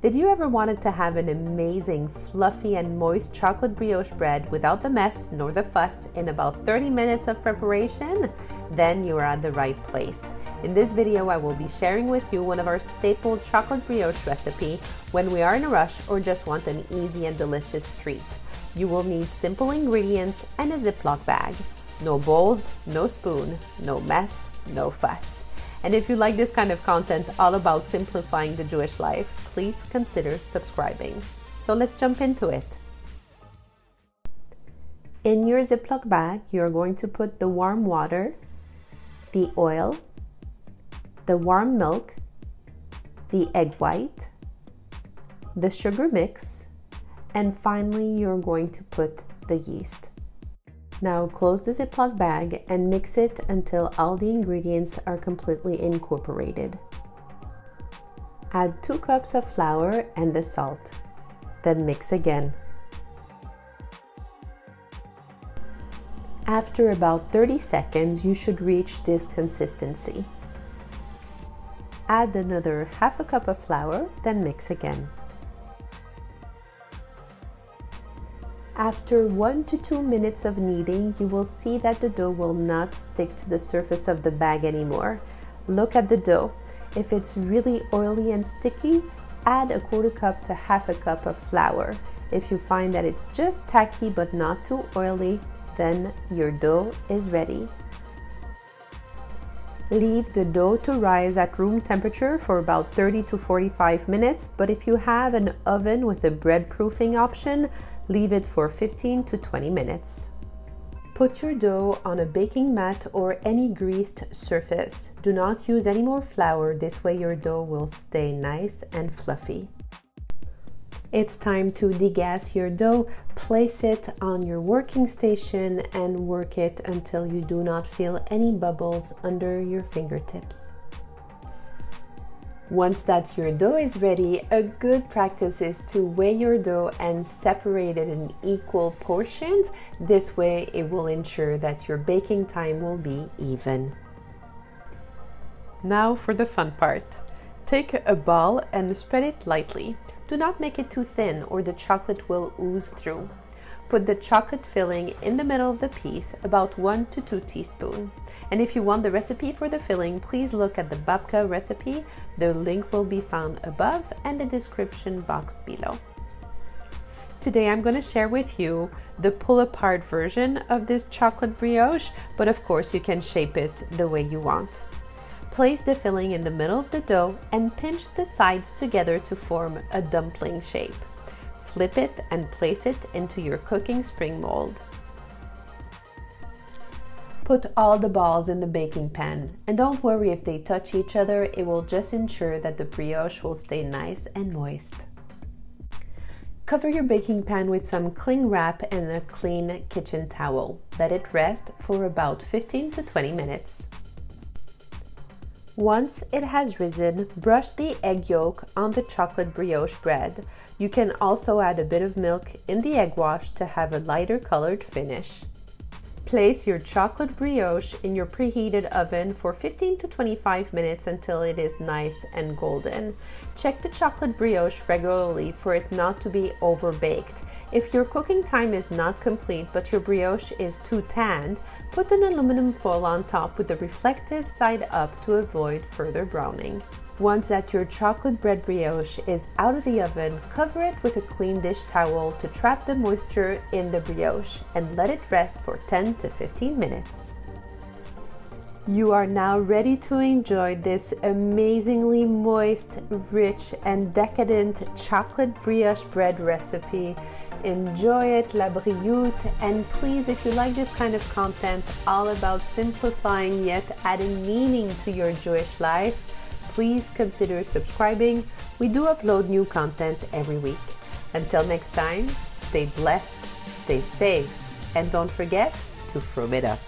Did you ever wanted to have an amazing, fluffy and moist chocolate brioche bread without the mess nor the fuss in about 30 minutes of preparation? Then you are at the right place. In this video, I will be sharing with you one of our staple chocolate brioche recipe when we are in a rush or just want an easy and delicious treat. You will need simple ingredients and a Ziploc bag. No bowls, no spoon, no mess, no fuss. And if you like this kind of content all about simplifying the Jewish life, please consider subscribing. So let's jump into it. In your Ziploc bag, you're going to put the warm water, the oil, the warm milk, the egg white, the sugar mix, and finally you're going to put the yeast. Now close the Ziploc bag and mix it until all the ingredients are completely incorporated. Add 2 cups of flour and the salt. Then mix again. After about 30 seconds, you should reach this consistency. Add another half a cup of flour, then mix again. After 1 to 2 minutes of kneading, you will see that the dough will not stick to the surface of the bag anymore. Look at the dough. If it's really oily and sticky, add a quarter cup to half a cup of flour. If you find that it's just tacky but not too oily, then your dough is ready. Leave the dough to rise at room temperature for about 30 to 45 minutes, but if you have an oven with a bread proofing option, Leave it for 15 to 20 minutes. Put your dough on a baking mat or any greased surface. Do not use any more flour, this way your dough will stay nice and fluffy. It's time to degas your dough. Place it on your working station and work it until you do not feel any bubbles under your fingertips. Once that your dough is ready, a good practice is to weigh your dough and separate it in equal portions. This way it will ensure that your baking time will be even. Now for the fun part. Take a ball and spread it lightly. Do not make it too thin or the chocolate will ooze through. Put the chocolate filling in the middle of the piece, about 1 to 2 teaspoons. And if you want the recipe for the filling, please look at the babka recipe. The link will be found above and the description box below. Today I'm going to share with you the pull apart version of this chocolate brioche, but of course you can shape it the way you want. Place the filling in the middle of the dough and pinch the sides together to form a dumpling shape. Flip it and place it into your cooking spring mold. Put all the balls in the baking pan and don't worry if they touch each other, it will just ensure that the brioche will stay nice and moist. Cover your baking pan with some cling wrap and a clean kitchen towel. Let it rest for about 15 to 20 minutes. Once it has risen, brush the egg yolk on the chocolate brioche bread. You can also add a bit of milk in the egg wash to have a lighter colored finish. Place your chocolate brioche in your preheated oven for 15 to 25 minutes until it is nice and golden. Check the chocolate brioche regularly for it not to be overbaked. If your cooking time is not complete but your brioche is too tanned, put an aluminum foil on top with the reflective side up to avoid further browning. Once that your chocolate bread brioche is out of the oven, cover it with a clean dish towel to trap the moisture in the brioche and let it rest for 10 to 15 minutes. You are now ready to enjoy this amazingly moist, rich, and decadent chocolate brioche bread recipe. Enjoy it, la brioute, and please, if you like this kind of content all about simplifying yet adding meaning to your Jewish life, please consider subscribing. We do upload new content every week. Until next time, stay blessed, stay safe, and don't forget to frum it up.